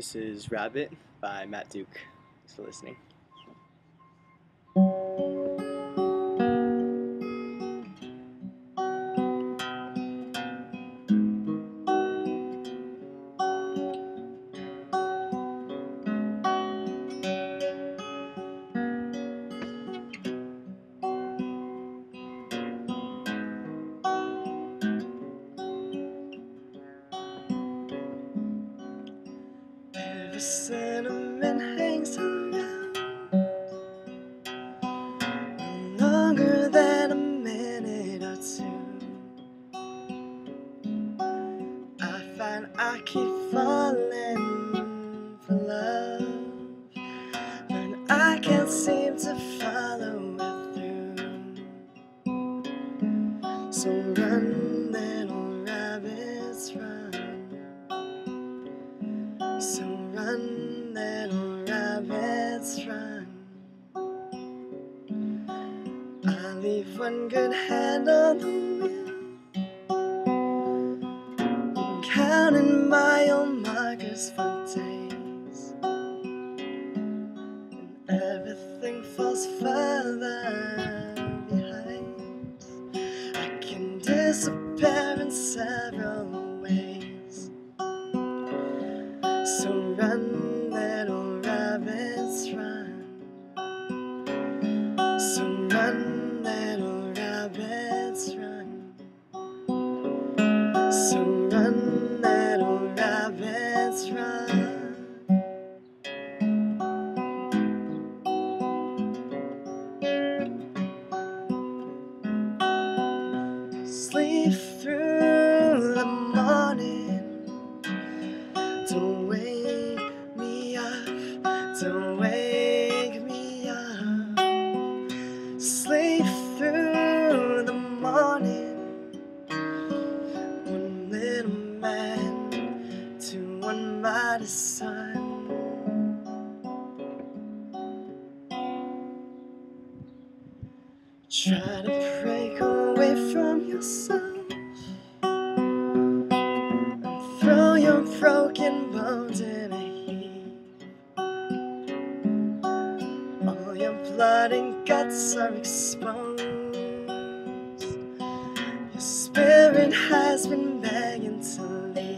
This is Rabbit by Matt Duke. Thanks for listening. Sentiment hangs around longer than a minute or two. I find I keep falling for love, but I can't seem to follow it through. So run, little rabbits, run. So little rabbits, run. I leave one good hand on the wheel, counting my own markers for days, and everything falls further behind. I can disappear in several rabbits, mighty son. Try to break away from yourself. and Throw your broken bones in a heap. All your blood and guts are exposed. Your spirit has been begging to leave.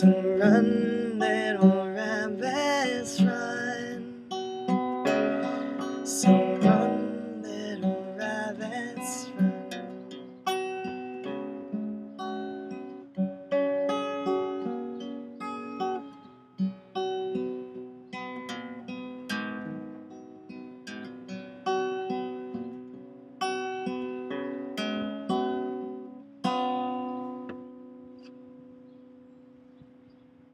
纵然